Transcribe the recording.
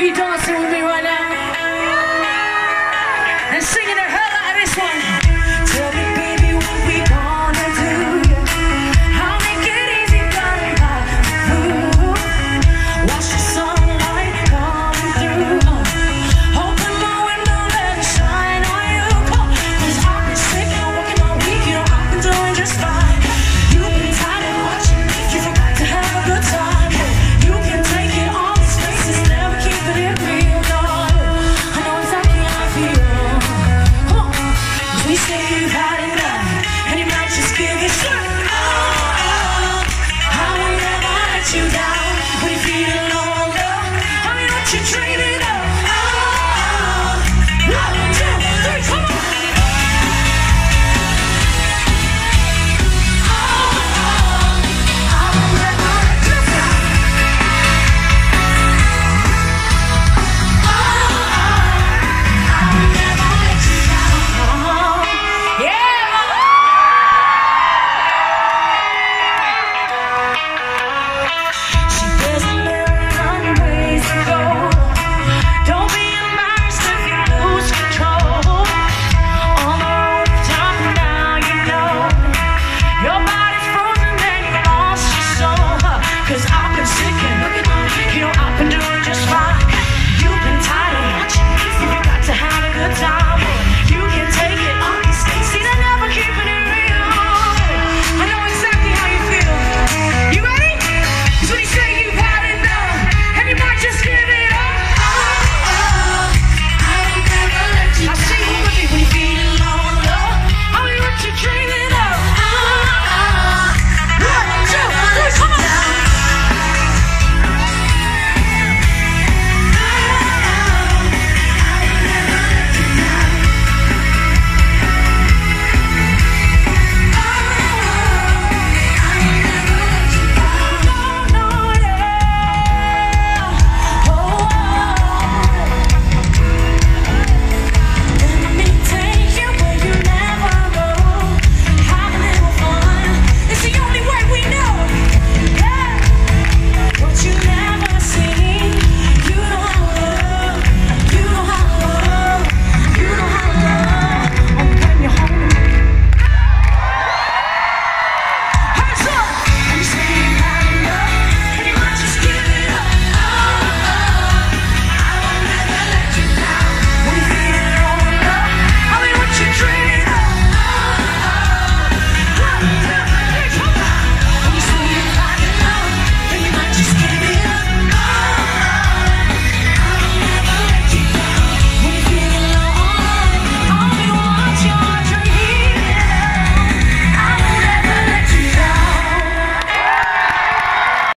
be dancing with me right now?